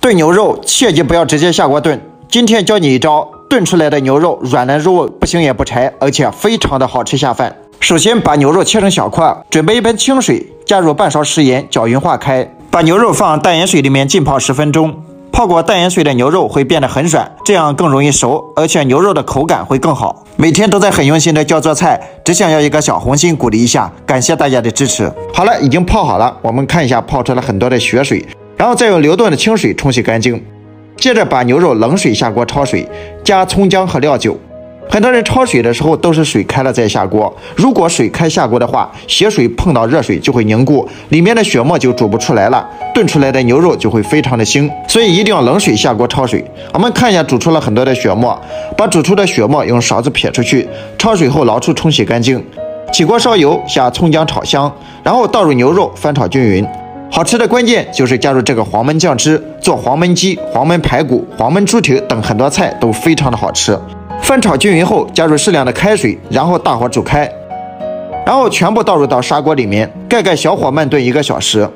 炖牛肉切记不要直接下锅炖。今天教你一招，炖出来的牛肉软嫩入味，不腥也不柴，而且非常的好吃下饭。首先把牛肉切成小块，准备一盆清水，加入半勺食盐，搅匀化开。把牛肉放淡盐水里面浸泡十分钟。泡过淡盐水的牛肉会变得很软，这样更容易熟，而且牛肉的口感会更好。每天都在很用心的教做菜，只想要一个小红心鼓励一下，感谢大家的支持。好了，已经泡好了，我们看一下泡出了很多的血水，然后再用流动的清水冲洗干净。接着把牛肉冷水下锅焯水，加葱姜和料酒。很多人焯水的时候都是水开了再下锅，如果水开下锅的话，血水碰到热水就会凝固，里面的血沫就煮不出来了，炖出来的牛肉就会非常的腥。所以一定要冷水下锅焯水。我们看一下煮出了很多的血沫，把煮出的血沫用勺子撇出去，焯水后捞出冲洗干净。起锅烧油，下葱姜炒香，然后倒入牛肉翻炒均匀。好吃的关键就是加入这个黄焖酱汁，做黄焖鸡、黄焖排骨、黄焖猪蹄等很多菜都非常的好吃。翻炒均匀后，加入适量的开水，然后大火煮开，然后全部倒入到砂锅里面，盖盖小火慢炖一个小时。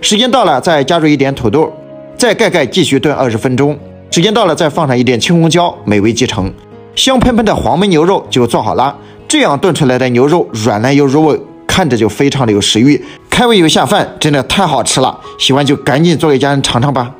时间到了，再加入一点土豆，再盖盖继续炖二十分钟。时间到了，再放上一点青红椒，美味即成。香喷喷的黄焖牛肉就做好了。这样炖出来的牛肉软烂又入味，看着就非常的有食欲，开胃又下饭，真的太好吃了。喜欢就赶紧做给家人尝尝吧。